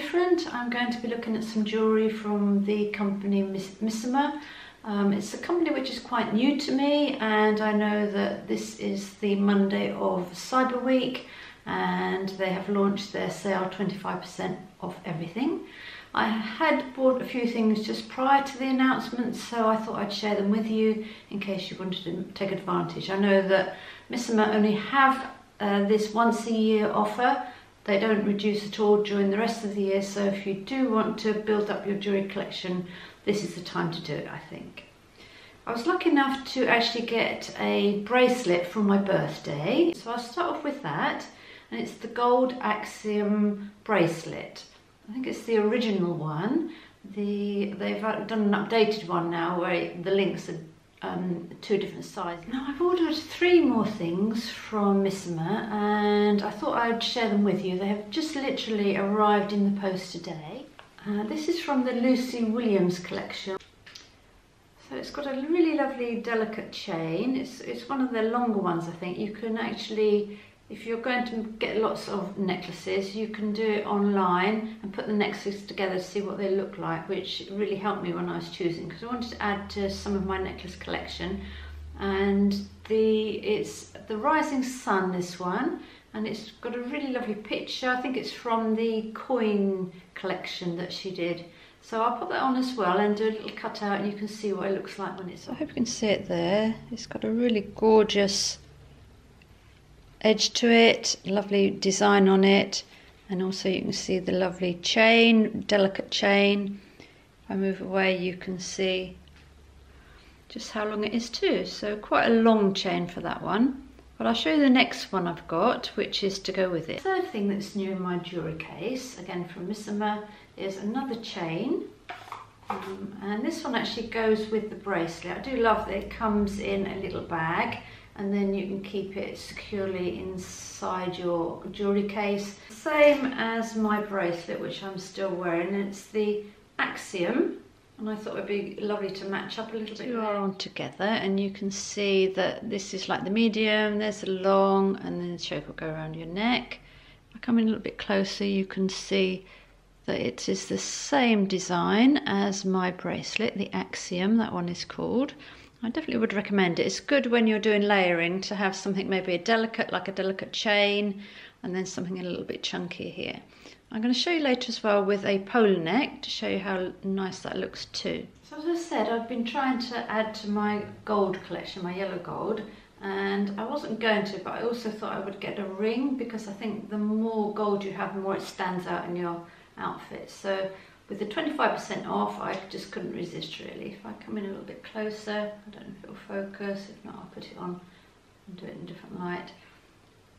different. I'm going to be looking at some jewellery from the company Miss Missoma. Um, it's a company which is quite new to me and I know that this is the Monday of Cyber Week and they have launched their sale 25% off everything. I had bought a few things just prior to the announcement so I thought I'd share them with you in case you wanted to take advantage. I know that Missoma only have uh, this once a year offer they don't reduce at all during the rest of the year, so if you do want to build up your jewellery collection, this is the time to do it, I think. I was lucky enough to actually get a bracelet for my birthday, so I'll start off with that, and it's the Gold Axiom bracelet. I think it's the original one. The They've uh, done an updated one now where the links are um, two different sizes. Now I've ordered three more things from Missoma and I thought I'd share them with you. They have just literally arrived in the post today. Uh, this is from the Lucy Williams collection. So it's got a really lovely delicate chain. It's, it's one of the longer ones I think. You can actually if you're going to get lots of necklaces, you can do it online and put the necklaces together to see what they look like, which really helped me when I was choosing because I wanted to add to some of my necklace collection. And the it's the Rising Sun, this one, and it's got a really lovely picture. I think it's from the coin collection that she did. So I'll put that on as well and do a little cutout and you can see what it looks like when it's on. I hope you can see it there. It's got a really gorgeous edge to it, lovely design on it, and also you can see the lovely chain, delicate chain. If I move away, you can see just how long it is too. So quite a long chain for that one. But I'll show you the next one I've got, which is to go with it. Third thing that's new in my jewellery case, again from Missoma, is another chain. Um, and this one actually goes with the bracelet. I do love that it comes in a little bag and then you can keep it securely inside your jewellery case. Same as my bracelet, which I'm still wearing. It's the Axiom, and I thought it'd be lovely to match up a little bit. Two are on together, and you can see that this is like the medium, there's the long, and then the choke will go around your neck. If I come in a little bit closer, you can see that it is the same design as my bracelet, the Axiom, that one is called. I definitely would recommend it. It's good when you're doing layering to have something maybe a delicate, like a delicate chain, and then something a little bit chunky here. I'm going to show you later as well with a polo neck to show you how nice that looks too. So as I said, I've been trying to add to my gold collection, my yellow gold, and I wasn't going to, but I also thought I would get a ring because I think the more gold you have, the more it stands out in your outfit. So with the 25% off, I just couldn't resist really. If I come in a little bit closer, I don't know if it'll focus, if not I'll put it on and do it in a different light.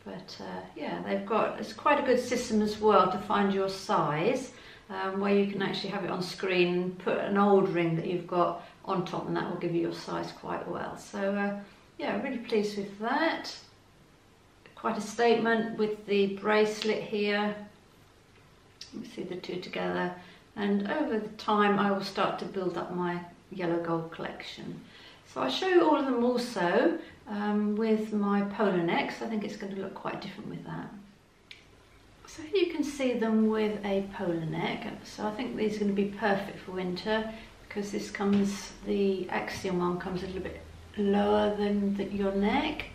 But uh, yeah, they've got, it's quite a good system as well to find your size, um, where you can actually have it on screen, and put an old ring that you've got on top and that will give you your size quite well. So uh, yeah, really pleased with that. Quite a statement with the bracelet here. Let me see the two together and over time I will start to build up my yellow gold collection. So I'll show you all of them also um, with my polo necks. I think it's going to look quite different with that. So here you can see them with a polo neck. So I think these are going to be perfect for winter because this comes, the Axiom one comes a little bit lower than the, your neck,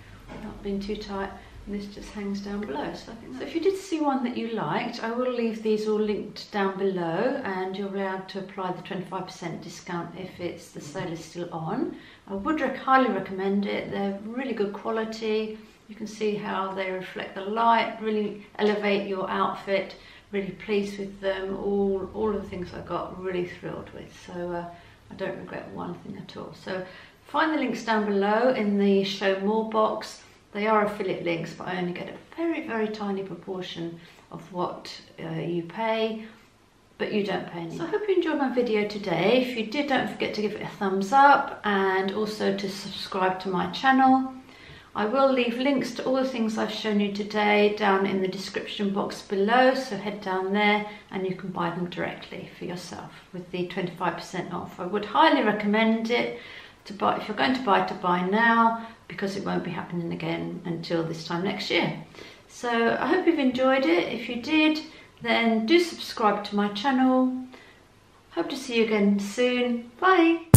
not being too tight this just hangs down below. So, so if you did see one that you liked, I will leave these all linked down below and you're allowed to apply the 25% discount if it's the sale is still on. I would rec highly recommend it. They're really good quality. You can see how they reflect the light, really elevate your outfit. Really pleased with them. All, all of the things I got, really thrilled with. So uh, I don't regret one thing at all. So find the links down below in the show more box they are affiliate links, but I only get a very, very tiny proportion of what uh, you pay, but you don't pay any. So I hope you enjoyed my video today. If you did, don't forget to give it a thumbs up and also to subscribe to my channel. I will leave links to all the things I've shown you today down in the description box below, so head down there and you can buy them directly for yourself with the 25% off. I would highly recommend it to buy, if you're going to buy, to buy now because it won't be happening again until this time next year. So I hope you've enjoyed it. If you did, then do subscribe to my channel. Hope to see you again soon. Bye!